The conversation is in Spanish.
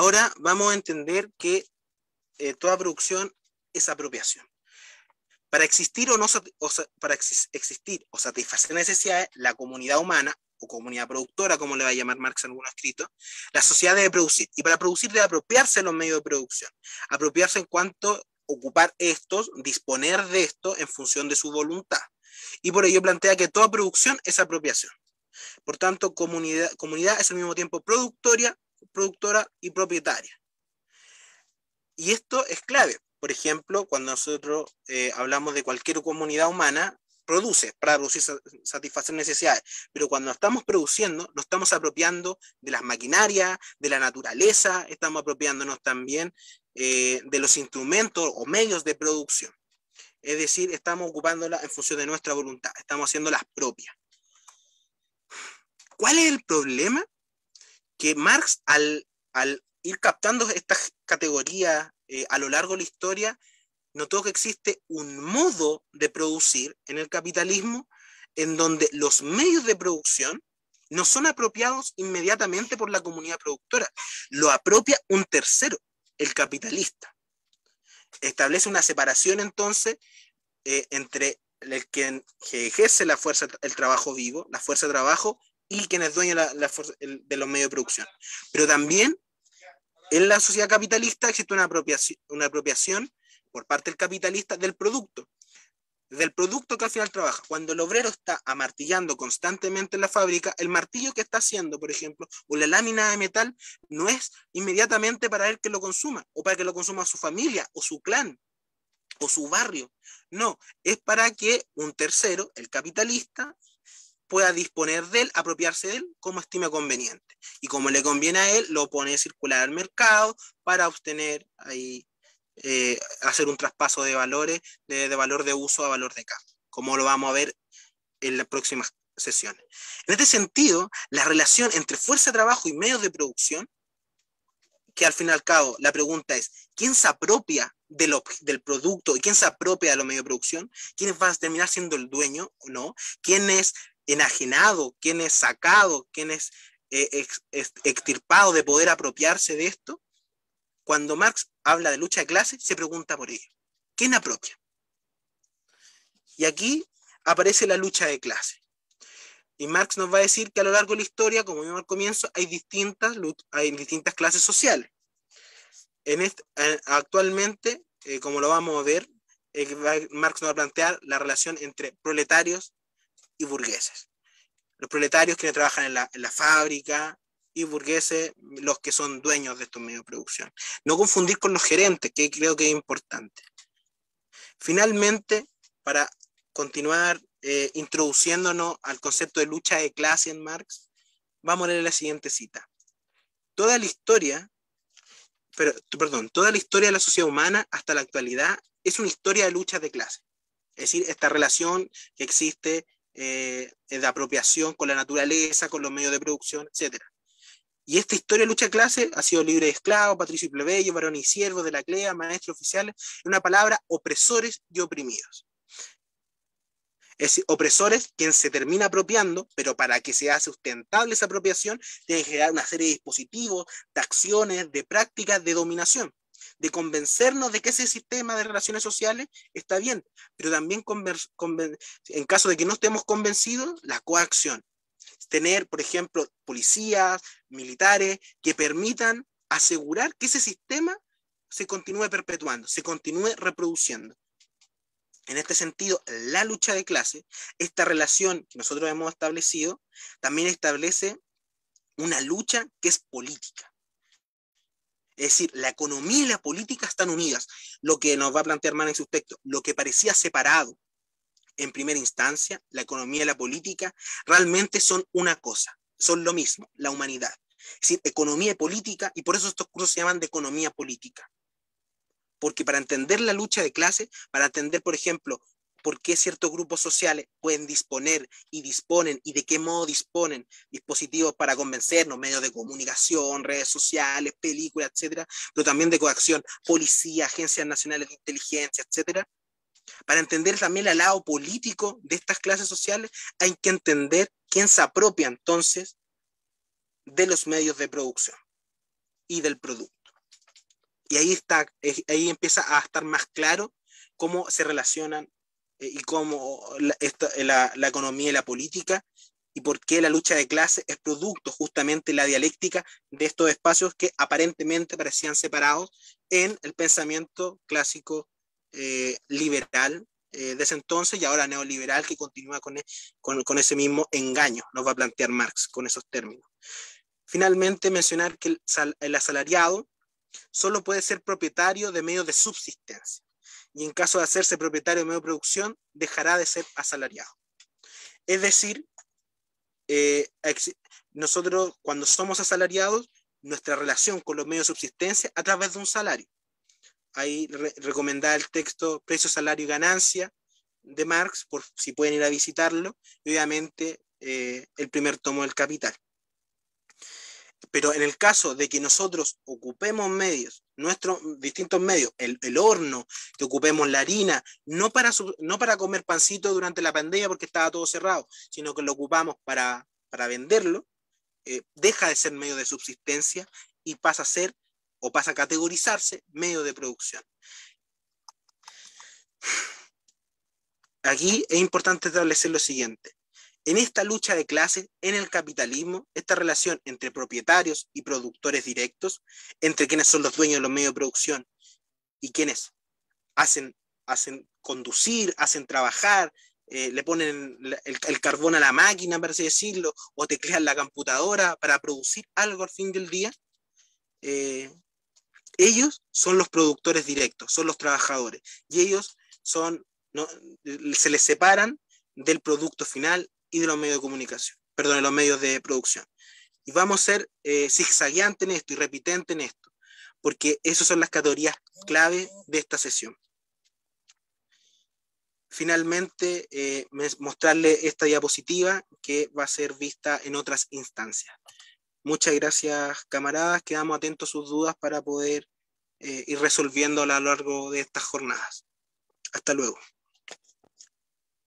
Ahora vamos a entender que eh, toda producción es apropiación. Para existir o no para existir o satisfacer necesidades, la comunidad humana o comunidad productora, como le va a llamar Marx en algún escrito, la sociedad debe producir. Y para producir debe apropiarse los medios de producción. Apropiarse en cuanto ocupar estos, disponer de esto en función de su voluntad. Y por ello plantea que toda producción es apropiación. Por tanto, comunidad, comunidad es al mismo tiempo productora, productora y propietaria. Y esto es clave. Por ejemplo, cuando nosotros eh, hablamos de cualquier comunidad humana, produce para producir, satisfacer necesidades, pero cuando estamos produciendo, nos estamos apropiando de las maquinarias, de la naturaleza, estamos apropiándonos también eh, de los instrumentos o medios de producción. Es decir, estamos ocupándolas en función de nuestra voluntad, estamos haciéndolas propias. ¿Cuál es el problema? Que Marx, al, ir captando estas categorías eh, a lo largo de la historia, notó que existe un modo de producir en el capitalismo en donde los medios de producción no son apropiados inmediatamente por la comunidad productora, lo apropia un tercero, el capitalista. Establece una separación entonces eh, entre el que ejerce la fuerza, el trabajo vivo, la fuerza de trabajo, y quien es dueño de los medios de producción. Pero también en la sociedad capitalista existe una apropiación, una apropiación por parte del capitalista del producto, del producto que al final trabaja. Cuando el obrero está amartillando constantemente en la fábrica, el martillo que está haciendo, por ejemplo, o la lámina de metal, no es inmediatamente para él que lo consuma, o para que lo consuma su familia, o su clan, o su barrio. No, es para que un tercero, el capitalista, pueda disponer de él, apropiarse de él como estime conveniente. Y como le conviene a él, lo pone a circular al mercado para obtener ahí eh, hacer un traspaso de valores, de, valor de uso a valor de cambio, como lo vamos a ver en las próximas sesiones. En este sentido, la relación entre fuerza de trabajo y medios de producción, que al fin y al cabo la pregunta es, ¿quién se apropia del, del producto y quién se apropia de los medios de producción? ¿Quién va a terminar siendo el dueño o no? ¿Quién es enajenado? ¿Quién es sacado? ¿Quién es eh, extirpado de poder apropiarse de esto? Cuando Marx habla de lucha de clases, se pregunta por ello. ¿Quién apropia? Y aquí aparece la lucha de clases. Y Marx nos va a decir que a lo largo de la historia, como vimos al comienzo, hay distintas, hay distintas clases sociales. En actualmente, eh, como lo vamos a ver, eh, Marx nos va a plantear la relación entre proletarios y burgueses. Los proletarios que trabajan en la, en la fábrica, y burgueses los que son dueños de estos medios de producción. No confundir con los gerentes, que creo que es importante. Finalmente, para continuar eh, introduciéndonos al concepto de lucha de clase en Marx, vamos a leer la siguiente cita. Toda la historia, pero, perdón, toda la historia de la sociedad humana hasta la actualidad es una historia de lucha de clase. Es decir, esta relación que existe eh, de apropiación con la naturaleza, con los medios de producción, etcétera. Y esta historia de lucha de clase ha sido libre de esclavos, patricio y plebeyo, varones y siervos de la clea, maestros oficiales, en una palabra, opresores y oprimidos. Es decir, opresores quien se termina apropiando, pero para que sea sustentable esa apropiación, tiene que generar una serie de dispositivos, de acciones, de prácticas de dominación, de convencernos de que ese sistema de relaciones sociales está bien, pero también en caso de que no estemos convencidos, la coacción, tener, por ejemplo, policías, militares, que permitan asegurar que ese sistema se continúe perpetuando, se continúe reproduciendo. En este sentido, la lucha de clase, esta relación que nosotros hemos establecido, también establece una lucha que es política. Es decir, la economía y la política están unidas. Lo que nos va a plantear Marx en su lo que parecía separado, en primera instancia, la economía y la política, realmente son una cosa, son lo mismo, la humanidad. Es decir, economía y política, y por eso estos cursos se llaman de economía política. Porque para entender la lucha de clase, para entender, por ejemplo, por qué ciertos grupos sociales pueden disponer y disponen y de qué modo disponen dispositivos para convencernos, medios de comunicación, redes sociales, películas, etcétera, pero también de coacción, policía, agencias nacionales de inteligencia, etcétera, para entender también el lado político de estas clases sociales, hay que entender quién se apropia entonces de los medios de producción. y del producto. Y ahí, está, ahí empieza a estar más claro cómo se relacionan y cómo la, la, economía y la política y por qué la lucha de clases es producto justamente la dialéctica de estos espacios que aparentemente parecían separados en el pensamiento clásico eh, liberal eh, de ese entonces y ahora neoliberal que continúa con, e, con, con, ese mismo engaño, nos va a plantear Marx con esos términos. Finalmente, mencionar que el, el asalariado solo puede ser propietario de medios de subsistencia y en caso de hacerse propietario de medio de producción, dejará de ser asalariado. Es decir, eh, nosotros cuando somos asalariados, nuestra relación con los medios de subsistencia a través de un salario. Ahí recomendar el texto Precio, Salario y Ganancia de Marx, por si pueden ir a visitarlo, y obviamente eh, el primer tomo del Capital. Pero en el caso de que nosotros ocupemos medios, nuestros distintos medios, el, horno, que ocupemos la harina, no para, no para comer pancito durante la pandemia porque estaba todo cerrado, sino que lo ocupamos para, venderlo, eh, deja de ser medio de subsistencia y pasa a ser o pasa a categorizarse medio de producción. Aquí es importante establecer lo siguiente. En esta lucha de clases, en el capitalismo, esta relación entre propietarios y productores directos, entre quienes son los dueños de los medios de producción y quienes hacen, hacen conducir, hacen trabajar, eh, le ponen el, carbón a la máquina, por así decirlo, o teclean la computadora para producir algo al fin del día, eh, ellos son los productores directos, son los trabajadores, y ellos son, se les separan del producto final y de los medios de comunicación, perdón, de los medios de producción. Y vamos a ser eh, zigzagueantes en esto y repitentes en esto, porque esas son las categorías clave de esta sesión. Finalmente, eh, mostrarle esta diapositiva que va a ser vista en otras instancias. Muchas gracias, camaradas. Quedamos atentos a sus dudas para poder eh, ir resolviendo a lo largo de estas jornadas. Hasta luego.